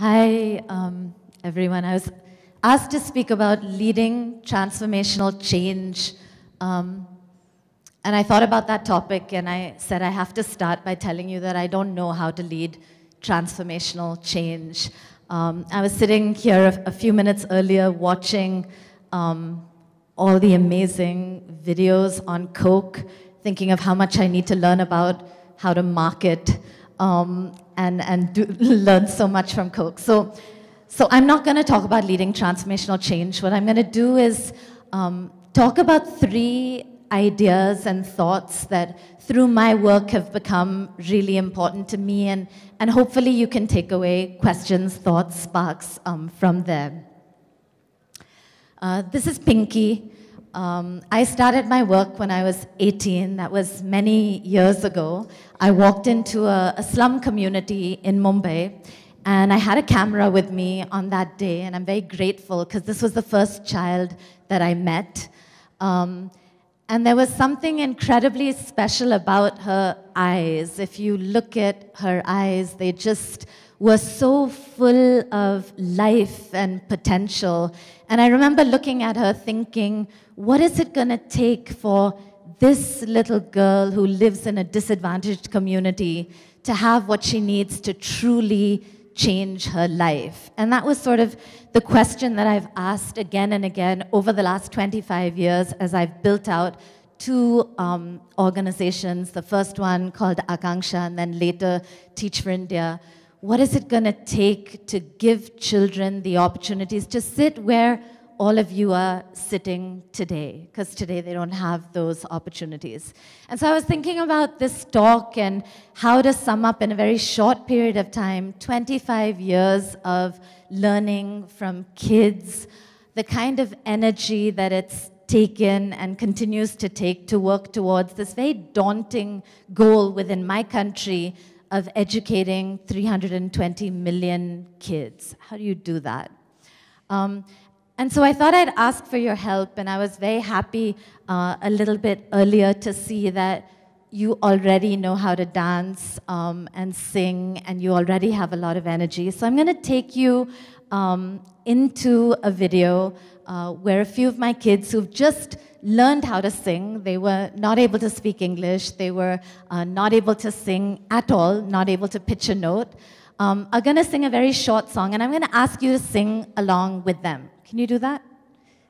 Hi, um, everyone. I was asked to speak about leading transformational change. Um, and I thought about that topic and I said I have to start by telling you that I don't know how to lead transformational change. Um, I was sitting here a, a, few minutes earlier watching um, all the amazing videos on Coke, thinking of how much I need to learn about how to market um, and, and do, learn so much from Coke. So, so I'm not going to talk about leading transformational change. What I'm going to do is um, talk about three ideas and thoughts that through my work have become really important to me and, and hopefully you can take away questions, thoughts, sparks um, from there. Uh, this is Pinky. Um, I started my work when I was 18. That was many years ago. I walked into a, a slum community in Mumbai and I had a camera with me on that day, and I'm very grateful because this was the first child that I met. Um, and there was something incredibly special about her eyes. If you look at her eyes, they just were so full of life and potential. And I remember looking at her thinking, what is it going to take for this little girl who lives in a disadvantaged community to have what she needs to truly change her life? And that was sort of the question that I've asked again and again over the last 25 years as I've built out two um, organizations, the first one called Akanksha and then later Teach for India what is it going to take to give children the opportunities to sit where all of you are sitting today? Because today they don't have those opportunities. And so I was thinking about this talk and how to sum up in a very short period of time 25 years of learning from kids, the kind of energy that it's taken and continues to take to work towards this very daunting goal within my country of educating 320 million kids. How do you do that? Um, and so I thought I'd ask for your help, and I was very happy uh, a little bit earlier to see that you already know how to dance um, and sing, and you already have a lot of energy. So I'm going to take you um, into a video uh, where a few of my kids who've just learned how to sing. They were not able to speak English. They were uh, not able to sing at all, not able to pitch a note. Um, are going to sing a very short song, and I'm going to ask you to sing along with them. Can you do that?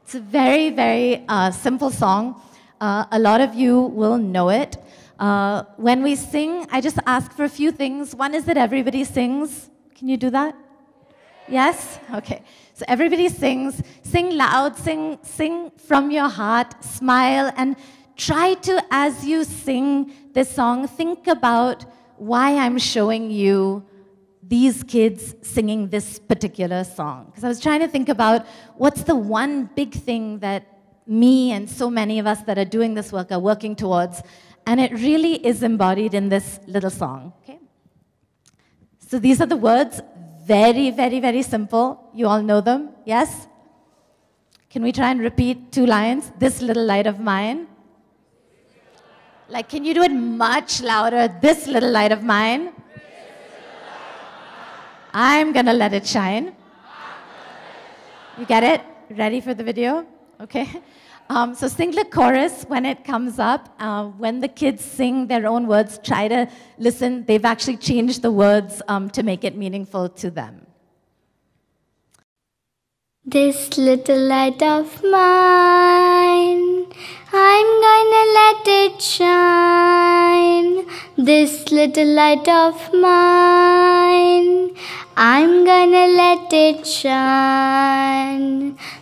It's a very, very uh, simple song. Uh, a lot of you will know it. Uh, when we sing, I just ask for a few things. One is that everybody sings. Can you do that? Yes? Okay. So everybody sings, sing loud, sing, sing from your heart, smile, and try to, as you sing this song, think about why I'm showing you these kids singing this particular song. Because I was trying to think about what's the one big thing that me and so many of us that are doing this work are working towards. And it really is embodied in this little song. Okay? So these are the words very, very, very simple. You all know them, yes? Can we try and repeat two lines? This little light of mine. Like, can you do it much louder? This little light of mine. I'm gonna let it shine. You get it? Ready for the video? Okay. Um, so sing the chorus when it comes up. Uh, when the kids sing their own words, try to listen. They've actually changed the words um, to make it meaningful to them. This little light of mine, I'm gonna let it shine. This little light of mine, I'm gonna let it shine.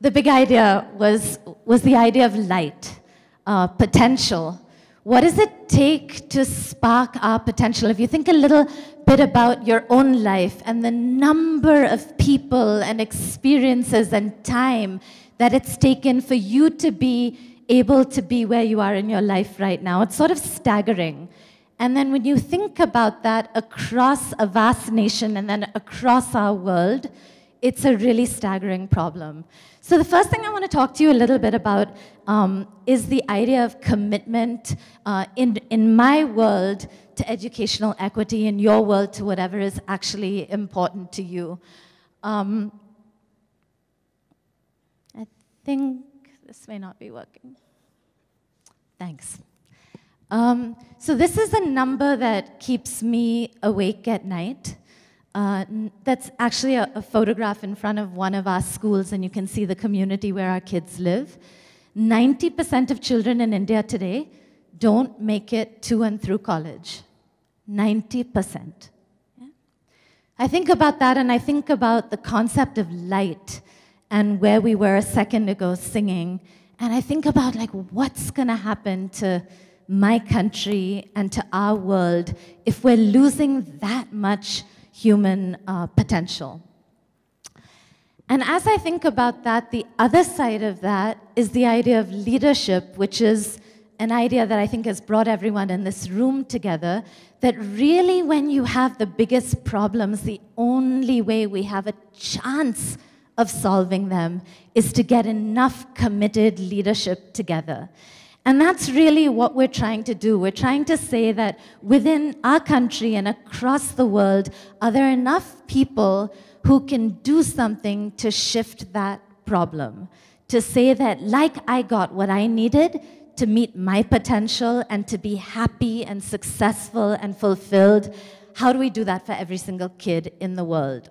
The big idea was, was the idea of light, uh, potential. What does it take to spark our potential? If you think a little bit about your own life and the number of people and experiences and time that it's taken for you to be able to be where you are in your life right now, it's sort of staggering. And then when you think about that across a vast nation and then across our world, it's a really staggering problem. So, the first thing I want to talk to you a little bit about um, is the idea of commitment uh, in, in my world to educational equity, in your world to whatever is actually important to you. Um, I think this may not be working. Thanks. Um, so, this is a number that keeps me awake at night. Uh, that's actually a, a, photograph in front of one of our schools, and you can see the community where our kids live. 90% of children in India today don't make it to and through college. 90%. Yeah? I think about that, and I think about the concept of light and where we were a second ago singing, and I think about like what's going to happen to my country and to our world if we're losing that much human uh, potential. And as I think about that, the other side of that is the idea of leadership, which is an idea that I think has brought everyone in this room together. That really, when you have the biggest problems, the only way we have a chance of solving them is to get enough committed leadership together. And that's really what we're trying to do. We're trying to say that within our country and across the world, are there enough people who can do something to shift that problem? To say that, like I got what I needed to meet my potential and to be happy and successful and fulfilled, how do we do that for every single kid in the world?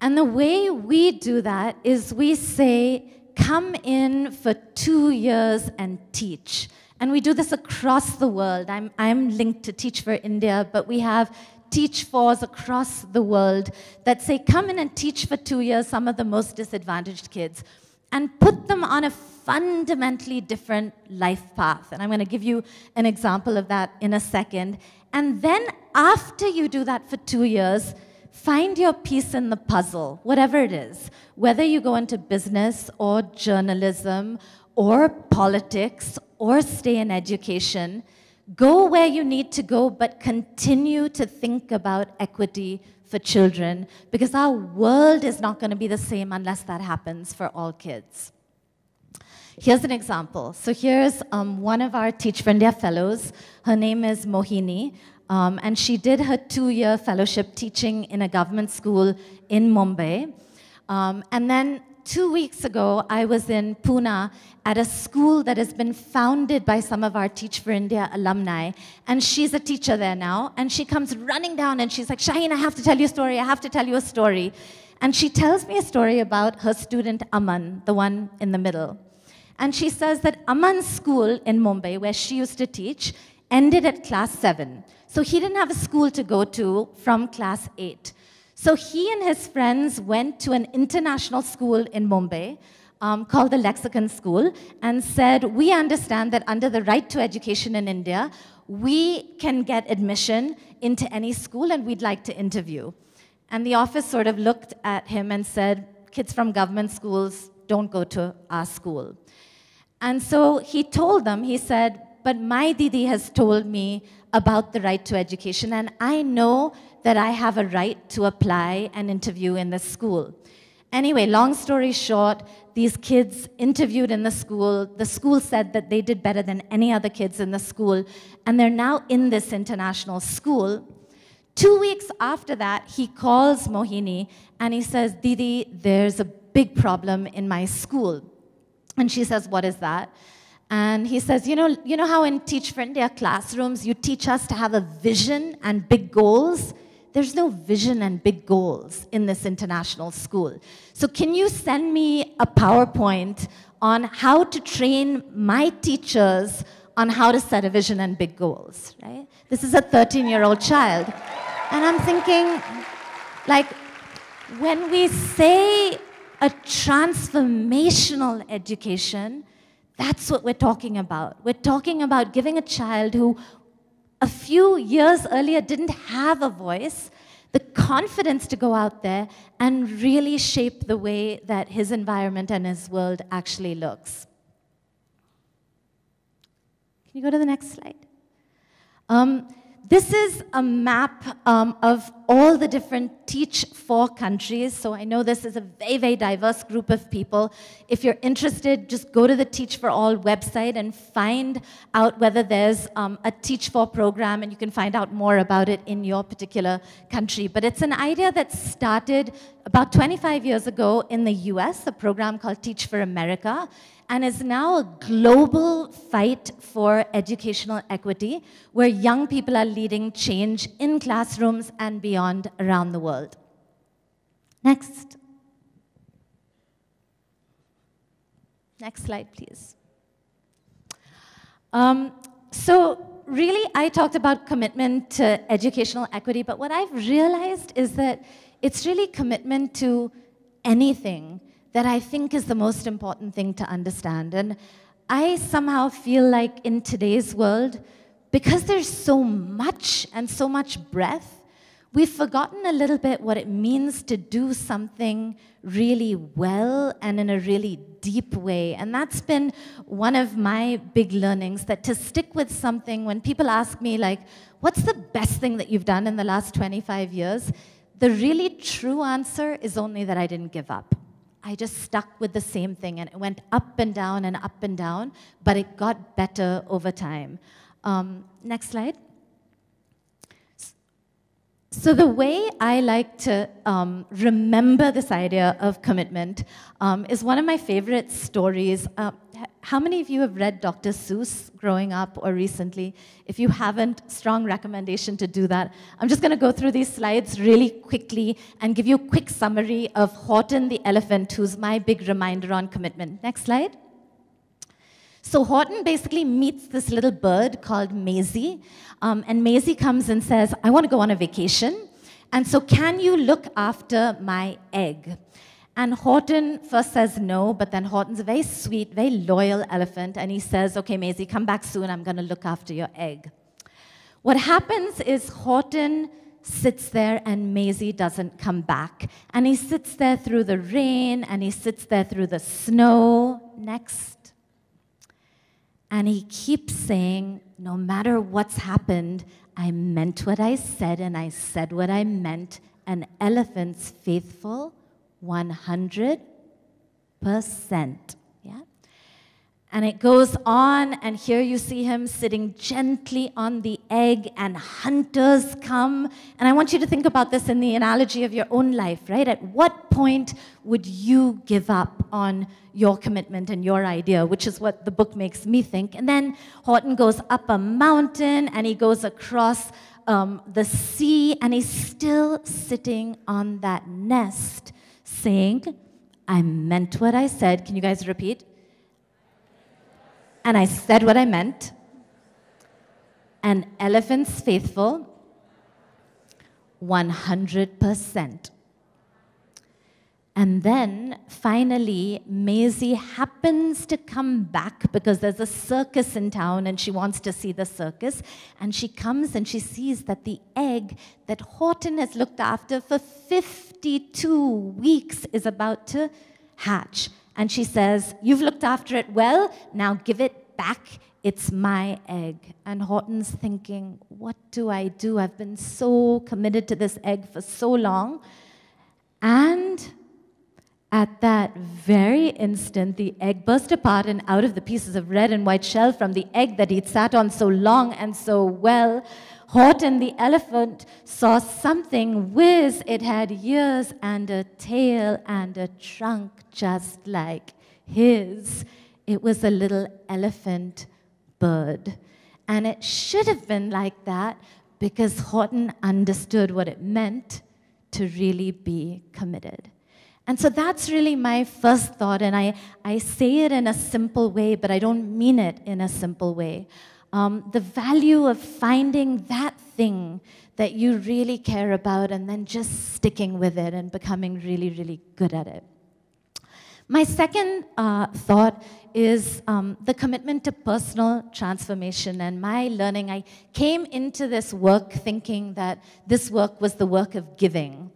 And the way we do that is we say, come in for two years and teach. And we do this across the world. I'm, I'm linked to Teach for India, but we have teach fors across the world that say, come in and teach for two years some of the most disadvantaged kids and put them on a fundamentally different life path. And I'm going to give you an example of that in a second. And then after you do that for two years, find your piece in the puzzle, whatever it is, whether you go into business or journalism or politics or stay in education, go where you need to go, but continue to think about equity for children because our world is not going to be the same unless that happens for all kids. Here's an example. So here's um, one of our Teach for India fellows. Her name is Mohini. Um, and she did her two year fellowship teaching in a government school in Mumbai. Um, and then two weeks ago, I was in Pune at a school that has been founded by some of our Teach for India alumni. And she's a teacher there now. And she comes running down and she's like, Shaheen, I have to tell you a story. I have to tell you a story. And she tells me a story about her student Aman, the one in the middle. And she says that Aman's school in Mumbai, where she used to teach, ended at class seven. So he didn't have a school to go to from class 8. So he and his friends went to an international school in Mumbai um, called the Lexicon School and said, We understand that under the right to education in India, we can get admission into any school and we'd like to interview. And the office sort of looked at him and said, Kids from government schools don't go to our school. And so he told them, he said, But my Didi has told me about the right to education, and I know that I have a right to apply and interview in the school. Anyway, long story short, these kids interviewed in the school. The school said that they did better than any other kids in the school, and they're now in this international school. Two weeks after that, he calls Mohini and he says, Didi, there's a big problem in my school. And she says, What is that? And he says, you know, you know how in Teach for India classrooms you teach us to have a vision and big goals? There's no vision and big goals in this international school. So can you send me a PowerPoint on how to train my teachers on how to set a vision and big goals, right? This is a 13-year-old child. And I'm thinking, like, when we say a transformational education, that's what we're talking about. We're talking about giving a child who a few years earlier didn't have a voice the confidence to go out there and really shape the way that his environment and his world actually looks. Can you go to the next slide? Um, this is a map um, of all the different Teach For countries. So I know this is a very, very diverse group of people. If you're interested, just go to the Teach For All website and find out whether there's um, a Teach For program, and you can find out more about it in your particular country. But it's an idea that started about 25 years ago in the US, a program called Teach For America and is now a global fight for educational equity where young people are leading change in classrooms and beyond around the world. Next. Next slide, please. Um, so really, I talked about commitment to educational equity, but what I've realized is that it's really commitment to anything that I think is the most important thing to understand. And I somehow feel like in today's world, because there's so much and so much breadth, we've forgotten a little bit what it means to do something really well and in a really deep way. And that's been one of my big learnings that to stick with something, when people ask me, like, what's the best thing that you've done in the last 25 years? The really true answer is only that I didn't give up. I just stuck with the same thing and it went up and down and up and down, but it got better over time. Um, next slide. So, the way I like to um, remember this idea of commitment um, is one of my favorite stories. Uh, how many of you have read Dr. Seuss growing up or recently? If you haven't, strong recommendation to do that. I'm just going to go through these slides really quickly and give you a quick summary of Horton the elephant, who's my big reminder on commitment. Next slide. So Horton basically meets this little bird called Maisie, um, and Maisie comes and says, I want to go on a vacation, and so can you look after my egg? And Horton first says no, but then Horton's a very sweet, very loyal elephant, and he says, Okay, Maisie, come back soon, I'm going to look after your egg. What happens is Horton sits there and Maisie doesn't come back. And he sits there through the rain and he sits there through the snow. Next. And he keeps saying, no matter what's happened, I meant what I said and I said what I meant. An elephant's faithful 100%. And it goes on, and here you see him sitting gently on the egg, and hunters come. And I want you to think about this in the analogy of your own life, right? At what point would you give up on your commitment and your idea, which is what the book makes me think? And then Horton goes up a mountain, and he goes across um, the sea, and he's still sitting on that nest, saying, I meant what I said. Can you guys repeat? And I said what I meant. An elephant's faithful, 100%. And then finally, Maisie happens to come back because there's a circus in town and she wants to see the circus. And she comes and she sees that the egg that Horton has looked after for 52 weeks is about to hatch. And she says, You've looked after it well, now give it back. It's my egg. And Horton's thinking, What do I do? I've been so committed to this egg for so long. And at that very instant, the egg burst apart, and out of the pieces of red and white shell from the egg that he'd sat on so long and so well, Horton the elephant saw something whiz. It had ears and a tail and a trunk just like his. It was a little elephant bird. And it should have been like that because Horton understood what it meant to really be committed. And so that's really my first thought, and I, I say it in a simple way, but I don't mean it in a simple way um, the value of finding that thing that you really care about and then just sticking with it and becoming really, really good at it. My second uh, thought is um, the commitment to personal transformation and my learning. I came into this work thinking that this work was the work of giving.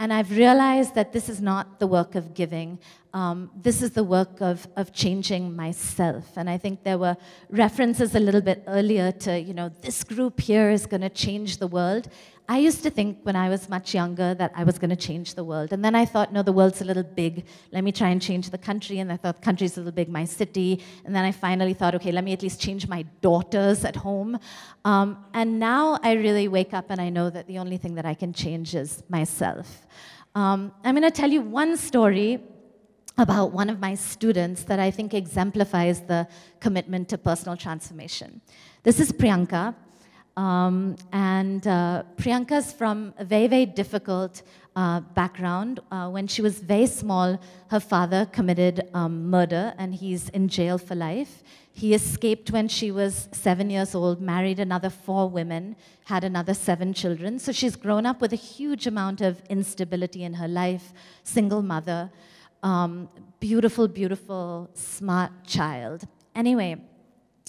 And I've realized that this is not the work of giving. Um, this is the work of, of changing myself. And I think there were references a little bit earlier to, you know, this group here is going to change the world. I used to think when I was much younger that I was going to change the world. And then I thought, no, the world's a little big. Let me try and change the country. And I thought, country's a little big, my city. And then I finally thought, okay, let me at least change my daughters at home. Um, and now I really wake up and I know that the only thing that I can change is myself. Um, I'm going to tell you one story about one of my students that I think exemplifies the commitment to personal transformation. This is Priyanka. Um, and uh, Priyanka's from a very, very difficult uh, background. Uh, when she was very small, her father committed um, murder and he's in jail for life. He escaped when she was seven years old, married another four women, had another seven children. So she's grown up with a huge amount of instability in her life, single mother, um, beautiful, beautiful, smart child. Anyway,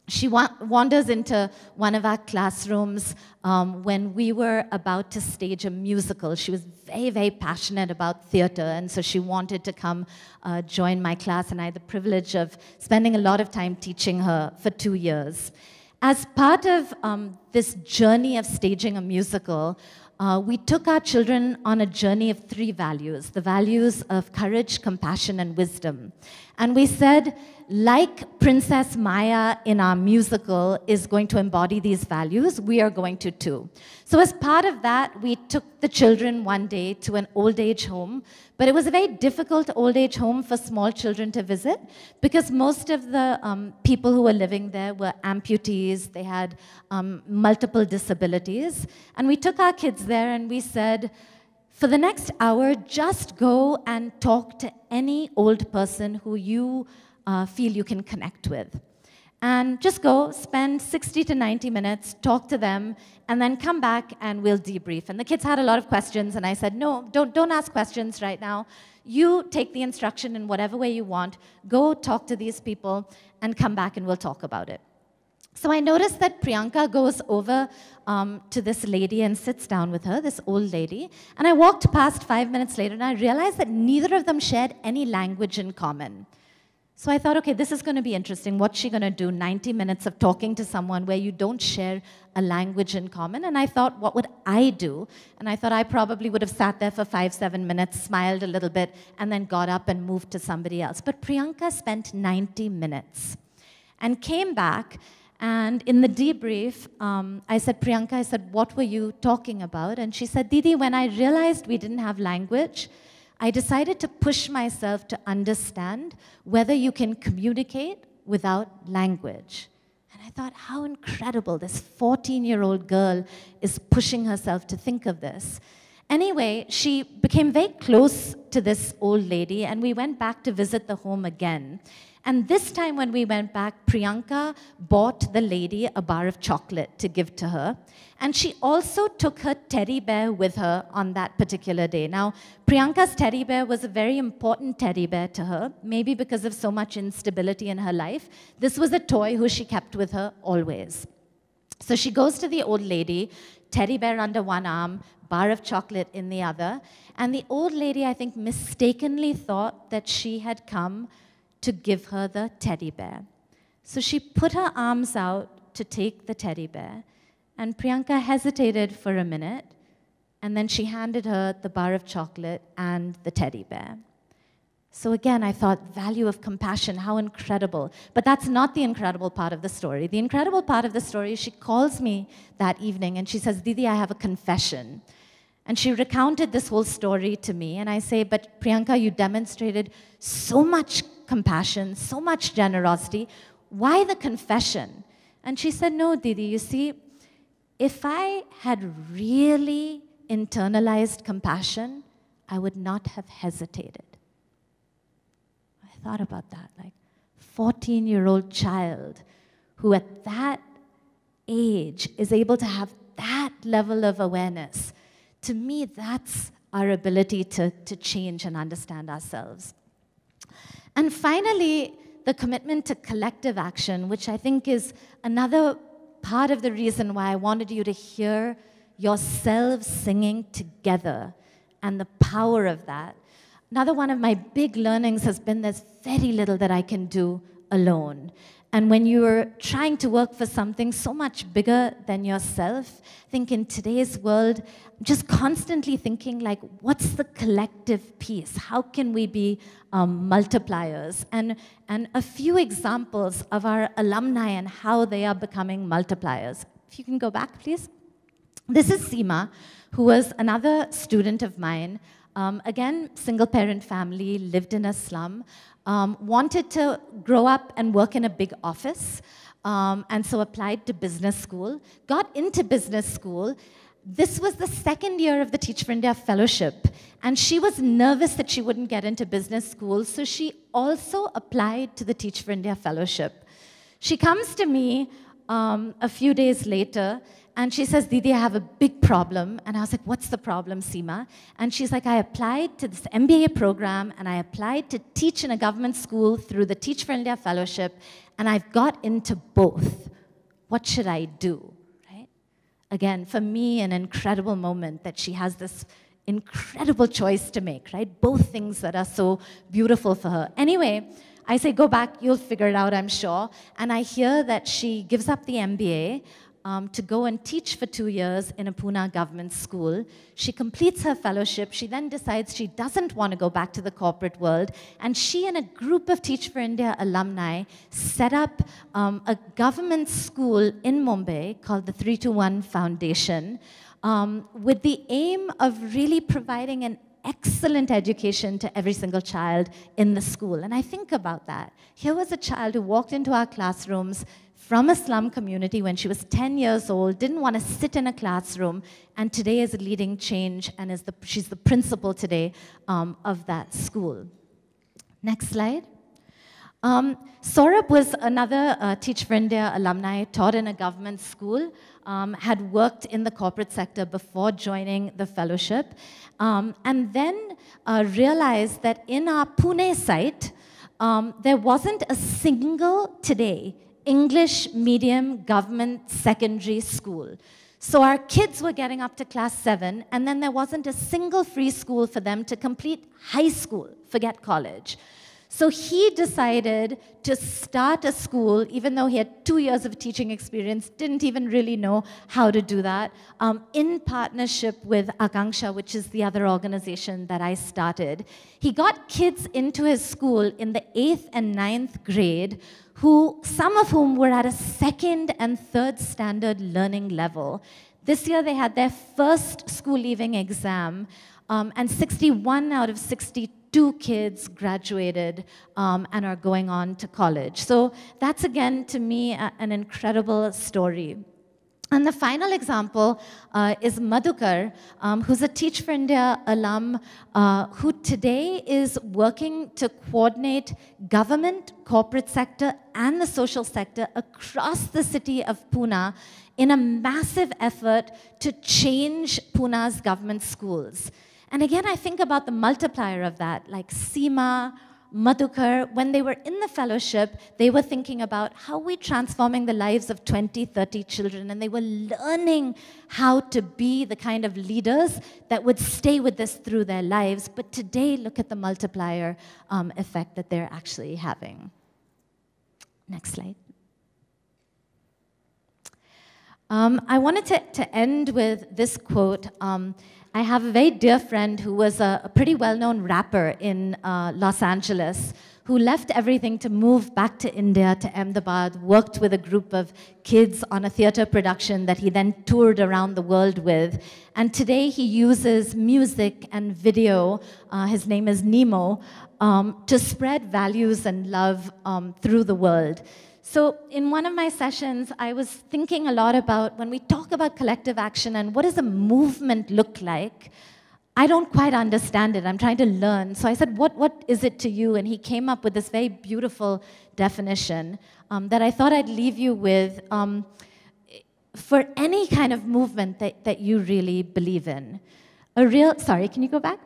she wa wanders into one of our classrooms um, when we were about to stage a musical. She was very, very passionate about theater, and so she wanted to come uh, join my class, and I had the privilege of spending a lot of time teaching her for two years. As part of um, this journey of staging a musical, uh, we took our children on a journey of three values the values of courage, compassion, and wisdom. And we said, like Princess Maya in our musical is going to embody these values, we are going to too. So, as part of that, we took the children one day to an old age home, but it was a very difficult old age home for small children to visit because most of the um, people who were living there were amputees, they had um, multiple disabilities. And we took our kids there and we said, for the next hour, just go and talk to any old person who you uh, feel you can connect with. And just go, spend 60 to 90 minutes, talk to them, and then come back and we'll debrief. And the kids had a lot of questions, and I said, no, don't, don't ask questions right now. You take the instruction in whatever way you want, go talk to these people, and come back and we'll talk about it. So I noticed that Priyanka goes over um, to this lady and sits down with her, this old lady. And I walked past five minutes later and I realized that neither of them shared any language in common. So I thought, okay, this is going to be interesting. What's she going to do? 90 minutes of talking to someone where you don't share a language in common. And I thought, what would I do? And I thought I probably would have sat there for five, seven minutes, smiled a little bit, and then got up and moved to somebody else. But Priyanka spent 90 minutes and came back and in the debrief, um, I said, Priyanka, I said, what were you talking about? And she said, Didi, when I realized we didn't have language, I decided to push myself to understand whether you can communicate without language. And I thought, how incredible. This 14 year old girl is pushing herself to think of this. Anyway, she became very close to this old lady, and we went back to visit the home again. And this time when we went back, Priyanka bought the lady a bar of chocolate to give to her. And she also took her teddy bear with her on that particular day. Now, Priyanka's teddy bear was a very important teddy bear to her, maybe because of so much instability in her life. This was a toy who she kept with her always. So she goes to the old lady, teddy bear under one arm, bar of chocolate in the other. And the old lady, I think, mistakenly thought that she had come to give her the teddy bear. So she put her arms out to take the teddy bear, and Priyanka hesitated for a minute, and then she handed her the bar of chocolate and the teddy bear. So again, I thought, value of compassion, how incredible. But that's not the incredible part of the story. The incredible part of the story is she calls me that evening and she says, Didi, I have a confession. And she recounted this whole story to me. And I say, But Priyanka, you demonstrated so much compassion, so much generosity. Why the confession? And she said, No, Didi, you see, if I had really internalized compassion, I would not have hesitated. I thought about that. Like, 14 year old child who at that age is able to have that level of awareness to me, that's our ability to, to change and understand ourselves. And finally, the commitment to collective action, which I think is another part of the reason why I wanted you to hear yourselves singing together and the power of that. Another one of my big learnings has been there's very little that I can do alone. And when you're trying to work for something so much bigger than yourself, I think in today's world, just constantly thinking like, what's the collective piece? How can we be um, multipliers? And, and a few examples of our alumni and how they are becoming multipliers. If you can go back, please. This is Seema, who was another student of mine. Um, again, single parent family, lived in a slum um, wanted to grow up and work in a big office, um, and so applied to business school, got into business school. This was the second year of the Teach for India Fellowship, and she was nervous that she wouldn't get into business school, so she also applied to the Teach for India Fellowship. She comes to me um, a few days later and she says, Didi, I have a big problem. And I was like, What's the problem, Seema? And she's like, I applied to this MBA program and I applied to teach in a government school through the Teach for India Fellowship, and I've got into both. What should I do? Right? Again, for me, an incredible moment that she has this incredible choice to make, right? Both things that are so beautiful for her. Anyway, I say, go back, you'll figure it out, I'm sure. And I hear that she gives up the MBA um, to go and teach for two years in a Pune government school. She completes her fellowship. She then decides she doesn't want to go back to the corporate world. And she and a group of Teach for India alumni set up um, a government school in Mumbai called the 321 Foundation um, with the aim of really providing an excellent education to every single child in the school. And I think about that. Here was a child who walked into our classrooms, from a slum community when she was 10 years old, didn't want to sit in a classroom, and today is a leading change and is the, she's the principal today um, of that school. Next slide. Um, Saurabh was another uh, Teach for India alumni, taught in a government school, um, had worked in the corporate sector before joining the fellowship, um, and then uh, realized that in our Pune site, um, there wasn't a single today English medium government secondary school. So our kids were getting up to class seven, and then there wasn't a single free school for them to complete high school, forget college. So he decided to start a school, even though he had two years of teaching experience, didn't even really know how to do that, um, in partnership with Akanksha, which is the other organization that I started. He got kids into his school in the eighth and ninth grade who, some of whom were at a second and third standard learning level. This year they had their first school leaving exam, um, and 61 out of 62 kids graduated um, and are going on to college. So that's again, to me, a, an incredible story. And the final example uh, is Madhukar, um, who's a Teach for India alum, uh, who today is working to coordinate government, corporate sector, and the social sector across the city of Pune in a massive effort to change Pune's government schools. And again, I think about the multiplier of that, like Seema, Madhukar, when they were in the fellowship, they were thinking about how we transforming the lives of 20, 30 children, and they were learning how to be the kind of leaders that would stay with this through their lives. But today, look at the multiplier um, effect that they're actually having. Next slide. Um, I wanted to, to end with this quote. Um, I have a very dear friend who was a, a pretty well known rapper in uh, Los Angeles who left everything to move back to India, to Ahmedabad, worked with a group of kids on a theater production that he then toured around the world with. And today he uses music and video, uh, his name is Nimo, um, to spread values and love um, through the world. So, in one of my sessions, I was thinking a lot about when we talk about collective action and what does a movement look like, I don't quite understand it. I'm trying to learn. So I said, What, what is it to you? And he came up with this very beautiful definition um, that I thought I'd leave you with um, for any kind of movement that, that you really believe in. A real, sorry, can you go back?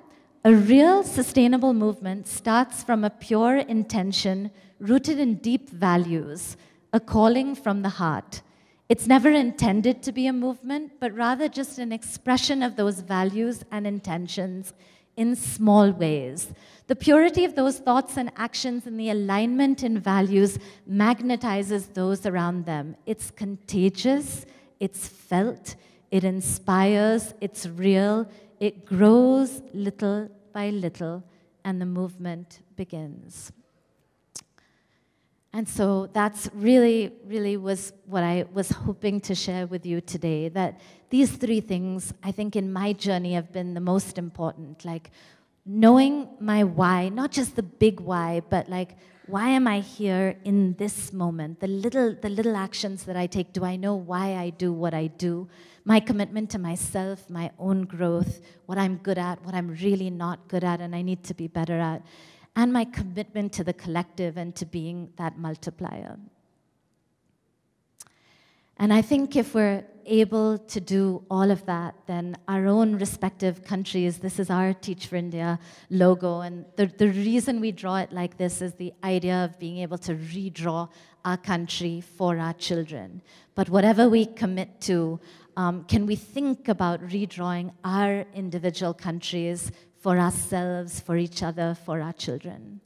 A real sustainable movement starts from a pure intention rooted in deep values, a calling from the heart. It's never intended to be a movement, but rather just an expression of those values and intentions in small ways. The purity of those thoughts and actions and the alignment in values magnetizes those around them. It's contagious, it's felt, it inspires, it's real, it grows little by little, and the movement begins. And so that's really, really was what I was hoping to share with you today. That these three things, I think, in my journey have been the most important. Like knowing my why, not just the big why, but like, why am I here in this moment? The little, the little actions that I take, do I know why I do what I do? My commitment to myself, my own growth, what I'm good at, what I'm really not good at, and I need to be better at and my commitment to the collective and to being that multiplier. And I think if we're able to do all of that, then our own respective countries, this is our Teach for India logo, and the, the reason we draw it like this is the idea of being able to redraw our country for our children. But whatever we commit to, um, can we think about redrawing our individual countries for ourselves, for each other, for our children.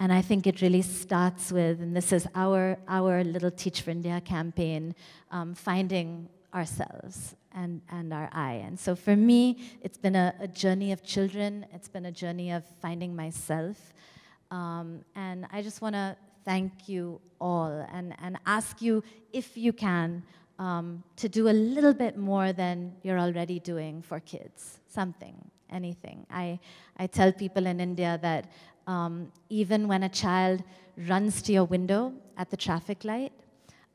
And I think it really starts with, and this is our, our little Teach for India campaign, um, finding ourselves and, and our I. And so for me, it's been a, a journey of children, it's been a journey of finding myself. Um, and I just want to thank you all and, and ask you, if you can, um, to do a little bit more than you're already doing for kids. Something, anything. I, I tell people in India that um, even when a child runs to your window at the traffic light,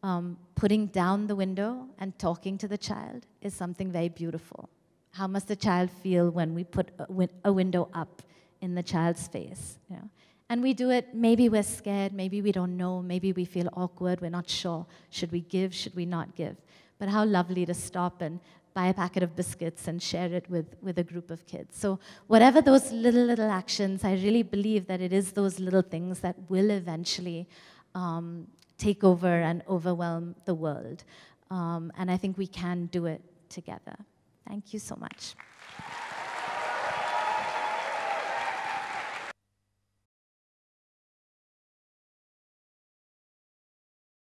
um, putting down the window and talking to the child is something very beautiful. How must the child feel when we put a, win a window up in the child's face? You know? And we do it, maybe we're scared, maybe we don't know, maybe we feel awkward, we're not sure. Should we give, should we not give? But how lovely to stop and buy a packet of biscuits and share it with, with a group of kids. So, whatever those little, little actions, I really believe that it is those little things that will eventually um, take over and overwhelm the world. Um, and I think we can do it together. Thank you so much.